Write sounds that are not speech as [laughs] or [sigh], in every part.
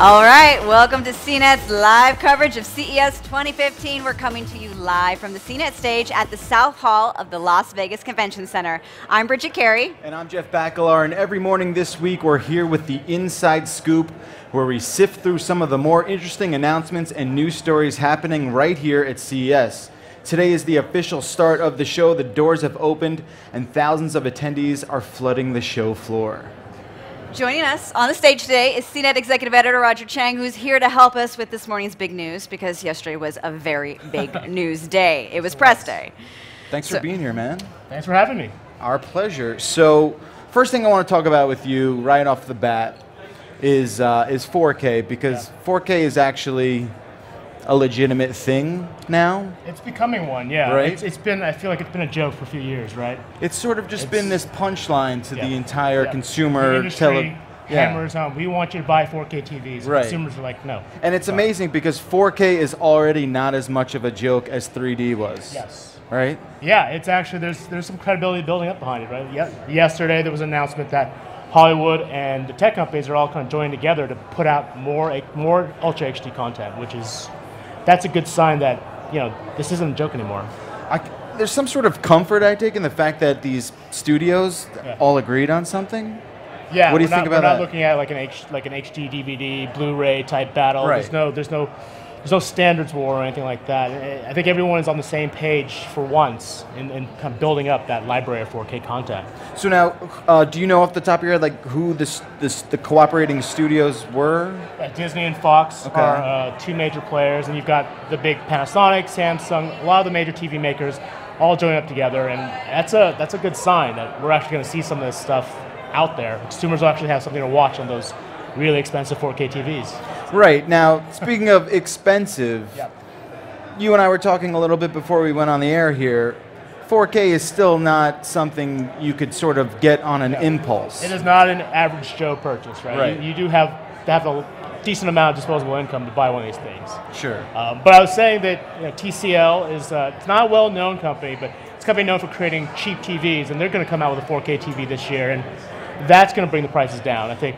All right, welcome to CNET's live coverage of CES 2015. We're coming to you live from the CNET stage at the South Hall of the Las Vegas Convention Center. I'm Bridget Carey. And I'm Jeff Bakalar, and every morning this week we're here with the Inside Scoop, where we sift through some of the more interesting announcements and news stories happening right here at CES. Today is the official start of the show. The doors have opened, and thousands of attendees are flooding the show floor. Joining us on the stage today is CNET Executive Editor Roger Cheng, who's here to help us with this morning's big news because yesterday was a very big [laughs] news day. It was press day. Thanks So- for being here, man. Thanks for having me. Our pleasure. So, first thing I want to talk about with you right off the bat is uh, is 4K because 4K is actually a legitimate thing now. It's becoming one, yeah. Right? It's, it's been, I feel like it's been a joke for a few years, right? It's sort of just It's- been this punchline to Yeah. the entire Yeah. consumer the industry tele. Yeah. hammers on, we want you to buy 4K TVs. Right. Consumers are like, no. And it's amazing because 4K is already not as much of a joke as 3D was. Yes. Right? Yeah, it's actually, there's, there's some credibility building up behind it, right? Ye- yesterday there was an announcement that Hollywood and the tech companies are all kind of joining together to put out more, more Ultra HD content, which is, that's a good sign that, you know, this isn't a joke anymore. I there's some sort of comfort I take in the fact that these studios Yeah. all agreed on something. Yeah. What do you we're think not, about we're that? not looking at like an H, like an HD DVD, Blu-ray type battle. Right. There's no, there's no, there's no standards war or anything like that. I- think everyone is on the same page for once in, in kind of building up that library of 4K content. So now, uh, do you know off the top of your head like who this, this the cooperating studios were? Uh, Disney and Fox Okay. are uh, two major players, and you've got the big Panasonic, Samsung, a lot of the major TV makers all joining up together, and that's a that's a good sign that we're actually going to see some of this stuff out there. Consumers will actually have something to watch on those really expensive 4K TVs. Right now, speaking of expensive, Yep. you and I were talking a little bit before we went on the air here. 4K is still not something you could sort of get on an impulse. It is not an average Joe purchase, right? Right. You, you do have to have a decent amount of disposable income to buy one of these things. Sure. Um, but I was saying that you know, TCL is uh, it's not a well-known company, but it's a company known for creating cheap TVs, and they're going to come out with a 4K TV this year, and that's going to bring the prices down. I think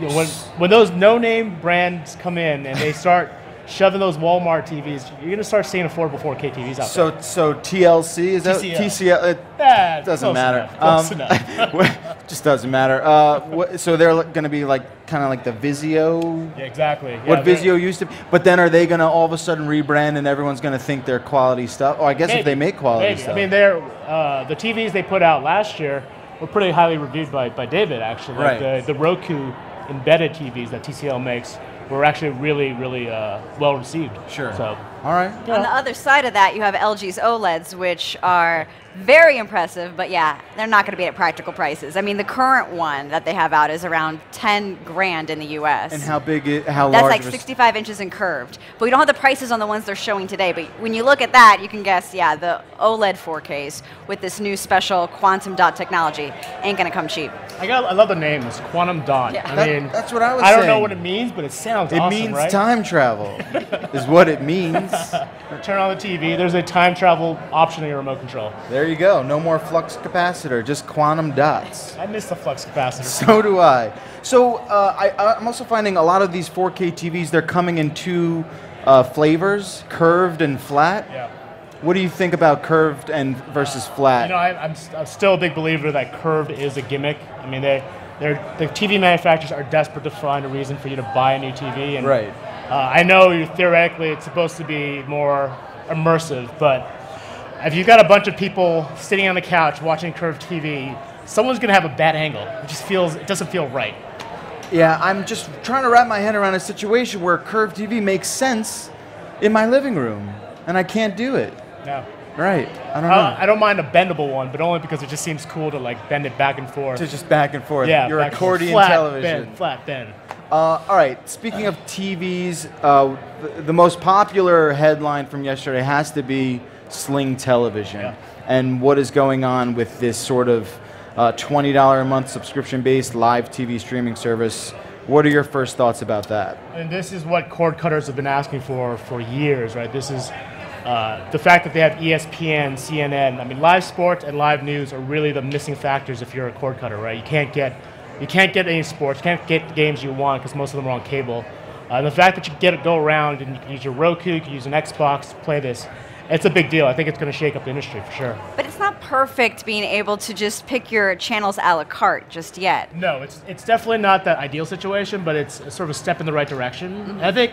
you know, when when those no-name brands come in and they start shoving those Walmart TVs, you're going to start seeing affordable 4K TVs out So, so TLC is that TCL. TCL? It there. Ah, doesn't matter. Um, [laughs] just doesn't matter. Uh, so they're going to be like kind of like the Vizio. Yeah, exactly. Yeah, what Vizio used to, be. but then are they going to all of a sudden rebrand and everyone's going to think they're quality stuff? Oh, I guess if they make quality maybe. stuff. I mean, they're uh, the TVs they put out last year were pretty highly reviewed by, by David. Actually, like Right. the, the Roku embedded TVs that TCL makes were actually really really uh, well received. Sure. So all right. On the other side of that, you have LG's OLEDs, which are very impressive, but yeah, they're not going to be at practical prices. I mean, the current one that they have out is around 10 grand in the US. And how big? It, how That's large? like of a s- 65 inches and curved. But we don't have the prices on the ones they're showing today. But when you look at that, you can guess, yeah, the OLED 4Ks with this new special quantum dot technology ain't going to come cheap. I got I love the name. It's Quantum Dot. Yeah. I That- mean, that's what I was I don't know what it means, but it sounds awesome. It awesome, means right? time travel, is what it means. [laughs] Turn on the TV. There's a time travel option in your remote control. There you go. No more flux capacitor, just quantum dots. I miss the flux capacitor. [laughs] So do I. So uh, I, I'm also finding a lot of these 4K TVs. They're coming in two uh, flavors: curved and flat. Yeah. What do you think about curved and versus flat? You know, I, I'm, st- I'm still a big believer that curved is a gimmick. I mean, they, they're, the TV manufacturers are desperate to find a reason for you to buy a new TV. And, Right. Uh, I know theoretically it's supposed to be more immersive, but if you've got a bunch of people sitting on the couch watching curved TV, someone's going to have a bad angle. It just feels, it doesn't feel right. Yeah, I'm just trying to wrap my head around a situation where curved TV makes sense in my living room, and I can't do it. No. Right. I don't know. I, I don't mind a bendable one, but only because it just seems cool to like bend it back and forth. to just back and forth. yeah, Your back and forth. accordion flat television. Bend, flat bend. Uh, all right. Speaking of TVs, uh, the, the most popular headline from yesterday has to be Sling Television, Yeah. and what is going on with this sort of uh, twenty dollar a month subscription based live TV streaming service. What are your first thoughts about that? And this is what cord cutters have been asking for for years, right? This is uh, the fact that they have ESPN, CNN. I mean, live sports and live news are really the missing factors if you're a cord cutter, right? You can't get you can't get any sports, you can't get the games you want because most of them are on cable. Uh, the fact that you get it go around and you can use your Roku, you can use an Xbox to play this, it's a big deal. I think it's going to shake up the industry for sure. But it's not perfect being able to just pick your channels a la carte just yet. No, it's it's definitely not that ideal situation, but it's sort of a step in the right direction. I think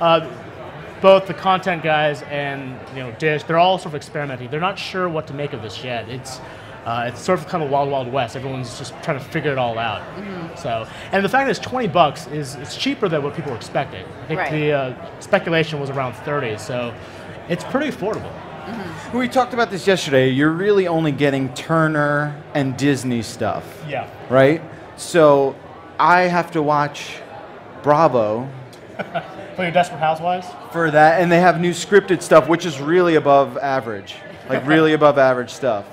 uh, both the content guys and you know Dish, they're all sort of experimenting. They're not sure what to make of this yet. It's uh, it's sort of kind of wild, wild west. Everyone's just trying to figure it all out. So, and the fact that it's 20 bucks is it's cheaper than what people were expecting. I think Right. the uh, speculation was around 30, so it's pretty affordable. We talked about this yesterday. You're really only getting Turner and Disney stuff, Yeah. right? So I have to watch Bravo [laughs] For your Desperate Housewives. for that, and they have new scripted stuff, which is really above average, like really [laughs] above average stuff.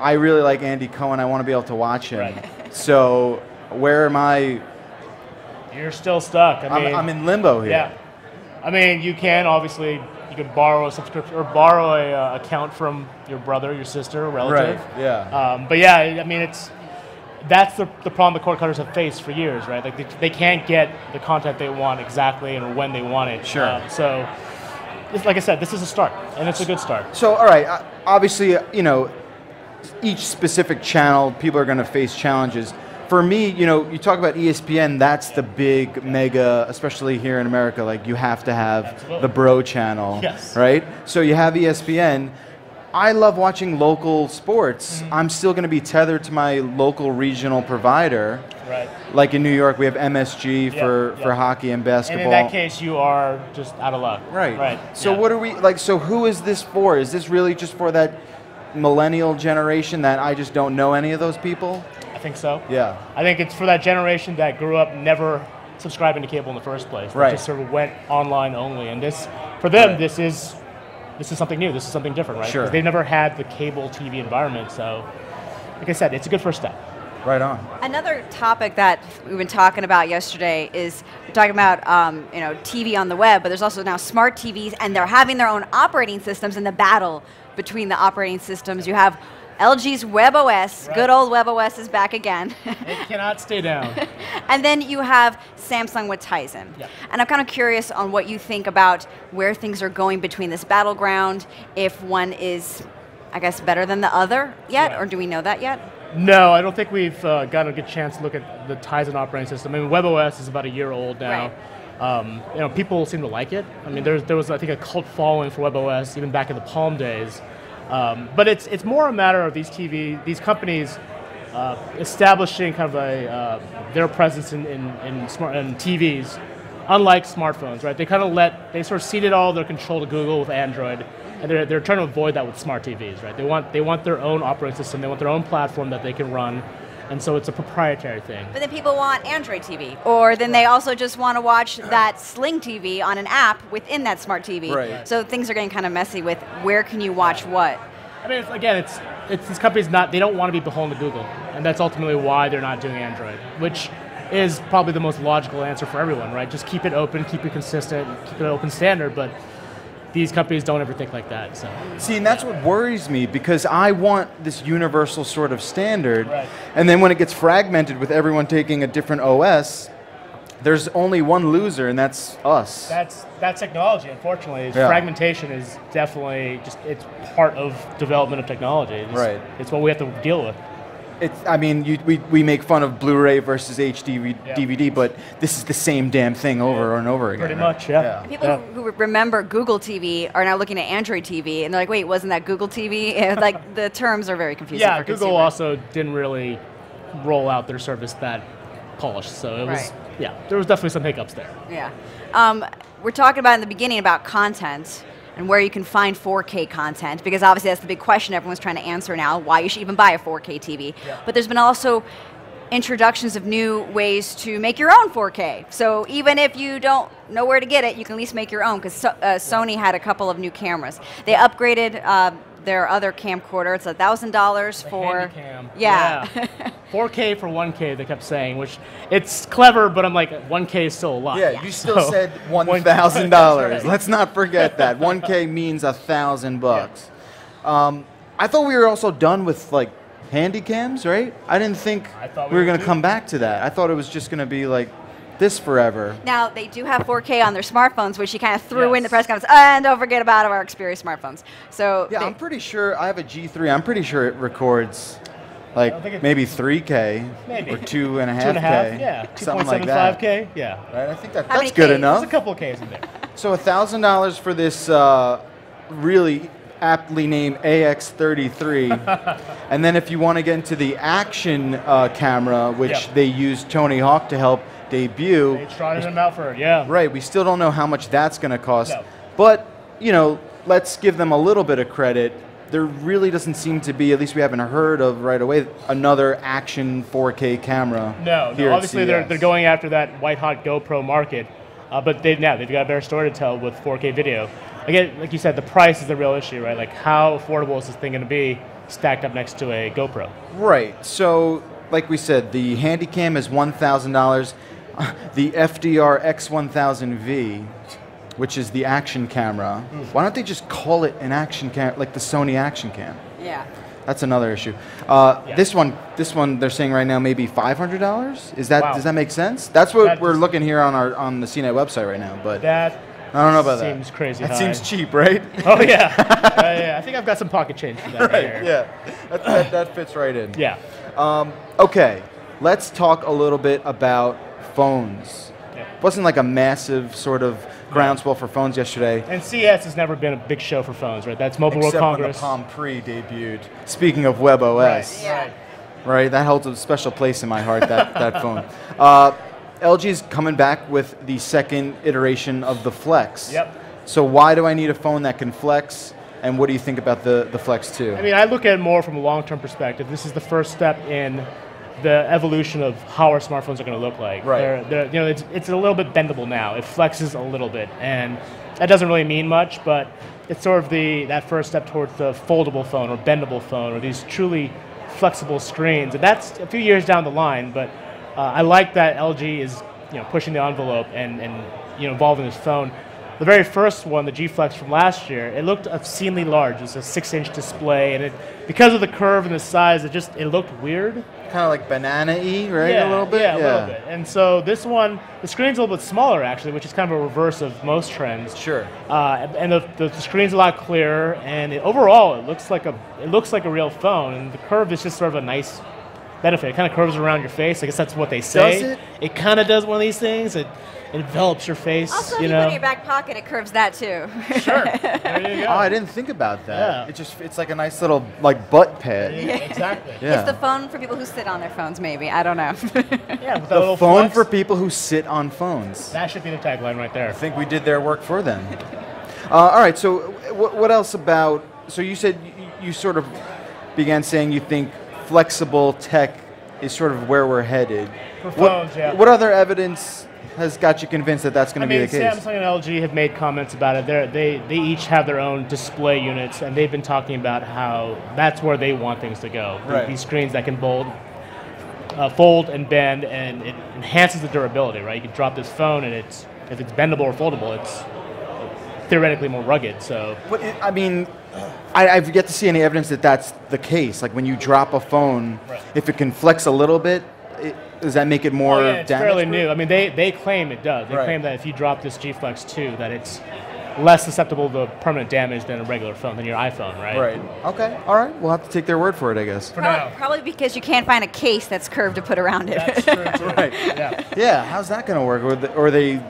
I really like Andy Cohen. I want to be able to watch him. Right. So where am I? You're still stuck. I I'm, mean, I'm in limbo here. Yeah, I mean, you can obviously you can borrow a subscription or borrow a uh, account from your brother, your sister, relative. Right. Yeah. Um, but yeah, I mean, it's that's the, the problem the cord cutters have faced for years, right? Like they, they can't get the content they want exactly and when they want it. Sure. Um, so, like I said, this is a start, and it's a good start. So, all right, uh, obviously, uh, you know, each specific channel, people are going to face challenges. For me, you know, you talk about ESPN, that's the big mega, especially here in America, like you have to have Absolutely. the bro channel, Yes. right? So you have ESPN. I love watching local sports. Mm-hmm. I'm still going to be tethered to my local regional provider. Right. Like in New York, we have MSG Yeah, for, yeah. for hockey and And basketball. in that case, you are just out of luck. Right. Right. So yeah. what are we like? So who is this for? Is this really just for that millennial generation that I just don't know any of those people? I think so. Yeah. I think it's for that generation that grew up never subscribing to cable in the first place. That Right. just sort of went online only, and this for them Right. this is this is something new. This is something different, right? Sure. They've never had the cable TV environment, so like I said, it's a good first step. Right on. Another topic that we've been talking about yesterday is talking about um, you know TV on the web, but there's also now smart TVs, and they're having their own operating systems. In the battle between the operating systems, you have LG's WebOS, Right. good old WebOS is back again, It cannot stay down. [laughs] and then you have Samsung with Tizen. Yeah. And I'm kind of curious on what you think about where things are going between this battleground. If one is, I guess, better than the other yet, or do we know that yet? No, I don't think we've uh, gotten a good chance to look at the Tizen operating system. I mean, WebOS is about a year old now. Um, you know, people seem to like it. I mean, there's, there was, I think, a cult following for WebOS even back in the Palm days. Um, but it's, it's more a matter of these TV, these companies uh, establishing kind of a, uh, their presence in, in, in, smart, in TVs, unlike smartphones, right? They kind of let, they sort of ceded all their control to Google with Android, and they're, they're trying to avoid that with smart TVs, right? They want, they want their own operating system, they want their own platform that they can run, and so it's a proprietary thing. But then people want Android TV, or then they also just want to watch that Sling TV on an app within that smart TV. Right. So things are getting kind of messy with where can you watch what. I mean, it's, again, it's, it's these companies not, they don't want to be beholden to Google, and that's ultimately why they're not doing Android, which is probably the most logical answer for everyone, right? Just keep it open, keep it consistent, keep it an open standard, but these companies don't ever think like that, so. See, and that's what worries me because I want this universal sort of standard. Right. And then when it gets fragmented with everyone taking a different OS, there's only one loser, and that's us. That's that's technology. Unfortunately, Yeah. fragmentation is definitely just it's part of development of technology. It's, Right. It's what we have to deal with. It's, I mean, you, we, we make fun of Blu-ray versus HD Yeah. DVD, but this is the same damn thing over and over again. Pretty right? much, yeah. People Yeah. who who remember Google TV are now looking at Android TV, and they're like, wait, wasn't that Google TV? [laughs] Like the terms are very confusing. Yeah, for Google consumers. also didn't really roll out their service that polished, so it was Right. yeah, there was definitely some hiccups there. Yeah. Um, we're talking about in the beginning about content and where you can find 4K content because obviously that's the big question everyone's trying to answer now why you should even buy a 4K TV. Yeah. But there's been also introductions of new ways to make your own 4K. So even if you don't know where to get it, you can at least make your own because so, uh, Sony had a couple of new cameras. They upgraded uh, their other camcorder. It's a $1,000 for. Handycam. [laughs] Yeah. Yeah. 4K for 1K, they kept saying, which it's clever, but I'm like, 1K is still a lot. Yeah, you still So- said [laughs] one One- thousand [laughs] That's dollars. right. Let's not forget that. One K means a thousand bucks. Um, I thought we were also done with like handy cams, right? I didn't think I thought we we were were going to too. come back to that. I thought it was just going to be like this forever. Now they do have 4K on their smartphones, which he kind of threw in the press conference. And don't forget about our Xperia smartphones. So Yeah, I'm pretty sure I have a G3. I'm pretty sure it records like I think it- maybe 3K [laughs] Maybe. or two and a half Two and a half, K, yeah. something like that. 2.75K, yeah. Right, I think that, How that's good Ks? enough. There's a couple of Ks in there. So thousand dollars for this uh, really aptly named AX33, [laughs] and then if you want to get into the action uh, camera, which Yep. they used Tony Hawk to help debut, They trotted him out for it, yeah. right? We still don't know how much that's going to cost, No. but you know, let's give them a little bit of credit. There really doesn't seem to be, at least we haven't heard of right away, another action 4K camera. No, no obviously they're, they're going after that white hot GoPro market, uh, but they've now they've got a better story to tell with 4K video. Again, like you said, the price is the real issue, right? Like how affordable is this thing going to be stacked up next to a GoPro? Right. So, like we said, the Handycam is one thousand dollars. [laughs] The FDR X1000V, which is the action camera, why don't they just call it an action cam, like the Sony Action Cam? yeah. That's another issue. Uh, Yeah. This one, this one, they're saying right now maybe five hundred dollars. Is that Wow. does that make sense? That's what That we're just- looking here on our on the CNET website right now. But That I don't know about that. seems crazy That high. seems cheap, right? oh yeah. [laughs] Uh, yeah, I think I've got some pocket change for that [laughs] right, right. here. Yeah. That, that, that fits right in. Yeah. Um, okay, let's talk a little bit about phones. Yeah. Wasn't like a massive sort of groundswell for phones yesterday. And CES has never been a big show for phones, right? That's Mobile World Except when the Congress. Palm Pre debuted. Speaking of WebOS, Yeah. Right. right? That holds a special place in my heart. That [laughs] that phone. Uh, LG's coming back with the second iteration of the Flex. Yep. So why do I need a phone that can flex? And what do you think about the the Flex 2? I mean, I look at it more from a long-term perspective. This is the first step in the evolution of how our smartphones are going to look like. Right. They're, they're, you know, it's, it's a little bit bendable now. It flexes a little bit, and that doesn't really mean much, but it's sort of the that first step towards the foldable phone or bendable phone or these truly flexible screens. And that's a few years down the line, but uh, I like that LG is you know pushing the envelope and, and you know evolving this phone. The very first one, the G Flex from last year, it looked obscenely large. It was a six-inch display, and it because of the curve and the size, it just it looked weird. kind of like banana-y, right? Yeah, a little bit. Yeah, a little bit. And so this one, the screen's a little bit smaller actually, which is kind of a reverse of most trends. Sure. Uh, and the, the, the screen's a lot clearer, and it, overall, it looks like a it looks like a real phone. And the curve is just sort of a nice benefit. It kind of curves around your face. I guess that's what they say. Does it? It kind of does one of these things. It envelops your face. Also, if you you know. put it in your back pocket, it curves that too. Sure. [laughs] There you go. Oh, I didn't think about that. Yeah. It just it's like a nice little like butt pad. Yeah, exactly. Yeah. It's the phone for people who sit on their phones, maybe. I don't know. Yeah, with The little phone flex, for people who sit on phones. That should be the tagline right there. I think we did their work for them. [laughs] Uh, all right. So, wh- what else about? So you said you, you sort of began saying you think flexible tech is sort of where we're headed. For what, phones, yeah. What other evidence has got you convinced that that's going to be mean, the case? Samsung and LG have made comments about it. They're, they they each have their own display units, and they've been talking about how that's where they want things to go. Right. These screens that can fold, uh, fold and bend, and it enhances the durability. Right? You can drop this phone, and it's if it's bendable or foldable, it's theoretically more rugged. So But it, I mean, I, I've yet to see any evidence that that's the case. Like when you drop a phone, Right. if it can flex a little bit, it, does that make it more Oh, yeah, it's damage fairly proof? new. I mean, they, they claim it does. They Right. claim that if you drop this G Flex 2, that it's less susceptible to permanent damage than a regular phone, than your iPhone, right? Right. Okay. All right. We'll have to take their word for it, I guess. For probably, now. probably because you can't find a case that's curved to put around it. That's true, too. [laughs] Right. Yeah. Yeah. How's that going to work? Or, the, or are they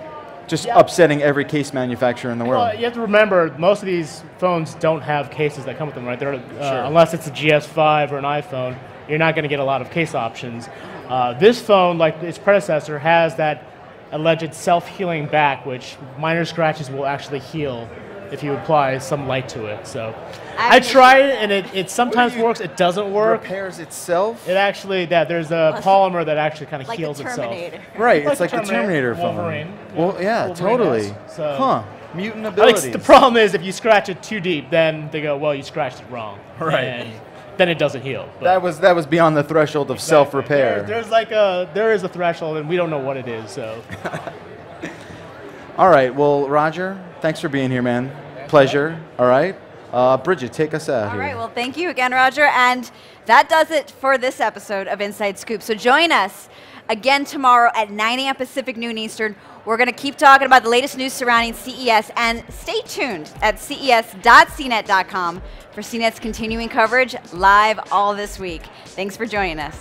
just Yeah. upsetting every case manufacturer in the world? Well, you have to remember, most of these phones don't have cases that come with them, right? They're, uh, Sure. Unless it's a GS5 or an iPhone, you're not going to get a lot of case options. Uh, this phone, like its predecessor, has that alleged self-healing back, which minor scratches will actually heal if you apply some light to it. So I Actually- tried it, and it, it sometimes you- works. It doesn't work. Repairs itself? It actually that there's a Less- polymer that actually kind of like the heals itself. Terminator. right. Like it's like the the Terminator, Terminator, phone. Wolverine. Well, yeah, Wolverine totally. has, so- Huh. Mutant Like, abilities. the problem is if you scratch it too deep, then they go, well, you scratched it wrong. Right. And then it doesn't heal. But that was that was beyond the threshold of self-repair. There- there's like a there is a threshold, and we don't know what it is. So [laughs] All right. Well, Roger, thanks for being here, man. Pleasure. All right. Uh, Bridget, take us out All here. right, well, thank you again, Roger. And that does it for this episode of Inside Scoop. So join us again tomorrow at 9 a.m. Pacific, noon Eastern. We're going to keep talking about the latest news surrounding CES, and stay tuned at ces.cnet.com for CNET's continuing coverage live all this week. Thanks for joining us.